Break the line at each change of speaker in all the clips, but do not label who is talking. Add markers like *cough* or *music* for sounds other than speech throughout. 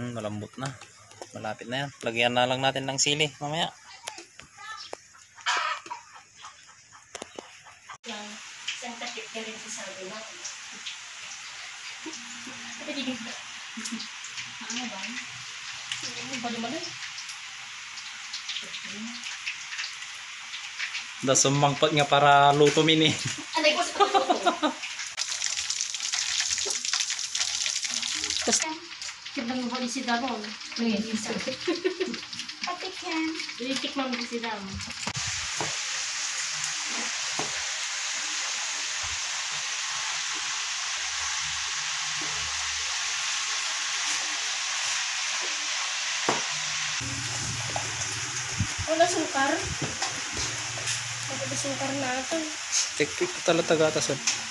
Hmm, malambot na. Malapit na yan. Lagyan na lang natin ng sili mamaya.
Ano ba? Ano ba naman eh?
Da sumangpot nga para luto mini.
Anay ko sa pagkakuto. *laughs* Kibang mo si Daron.
Ate Ken.
Titikman mo si Daron.
Wala sukar. Wala sukar natin.
Tik-tik talaga tagatasan.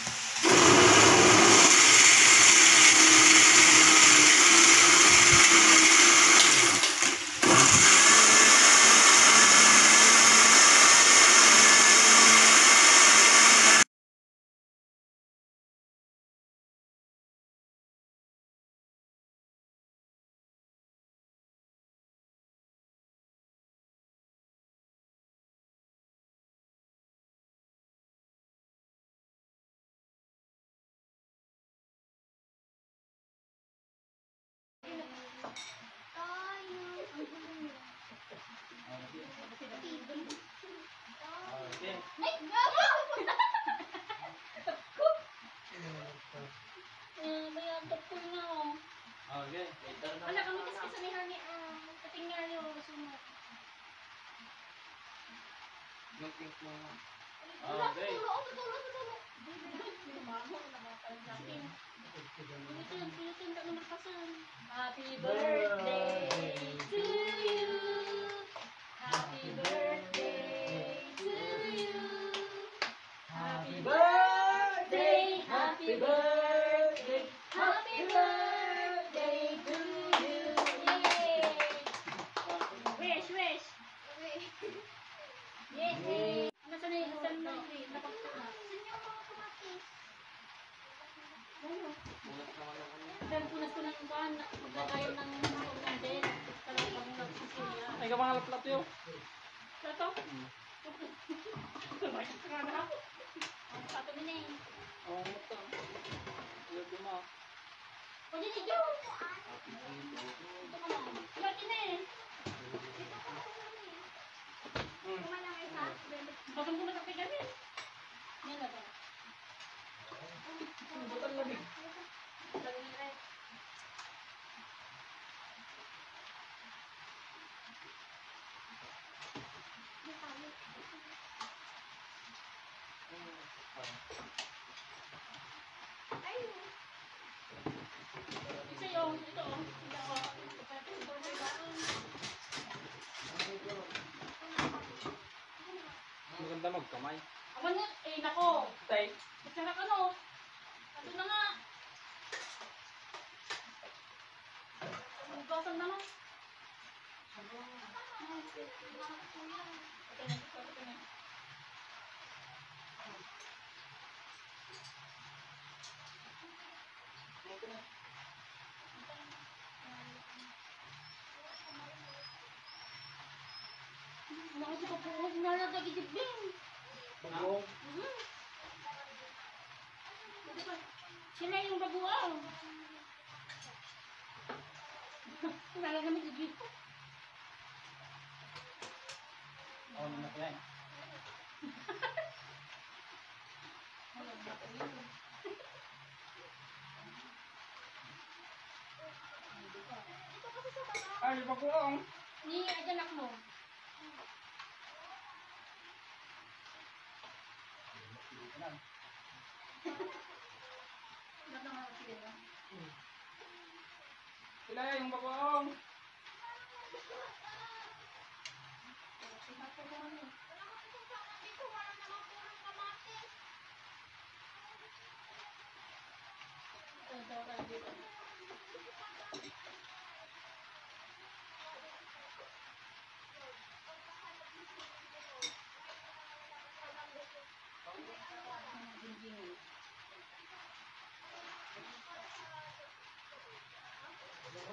Okay, later na.
Wala kami kasi sa ni Hani. Katingnan niyo. Sunod.
Okay.
Tulo, oh, tulo, tulo. Lumago na mga kaljakin. Pinutin, pinutin ka naman kasan. Happy birthday to you. Happy birthday to you. Happy birthday, happy birthday, happy birthday to you. Yay! Wish, wish. Yay! Ano sa na saan mo yung napagtaka? Dahil punas ko ng buwan, magkakayo ng ng din. Talagang nagsisiya.
Ay, ka mga plato yun.
Plato? Bakit ka na? Ang plato din eh.
Oo, ito. Ito mo.
O, di di Ito ka na. Lagi na eh. Bakit mo na kapigamin? Yan na ba?
Butan labig.
Lagi na rin. Ito yung, ito oh. Ito oh. Ito yung baon.
Maganda magkamay.
Ako na, eh nako.
Tay.
Masarap ano. Ano na nga. Magbasan na nga. Nakasi ko po, huwag na lang nagigibing.
Bagong.
Mhm. Sila yung baguaw. Nala kami sa dito.
Oo, naman yan. Ay, bagong.
Ni anak mo. Wala na nga sila.
Sila yung bagong.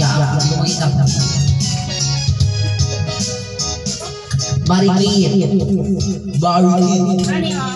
ya. Pemerintah kita Barikin
Barikin ya.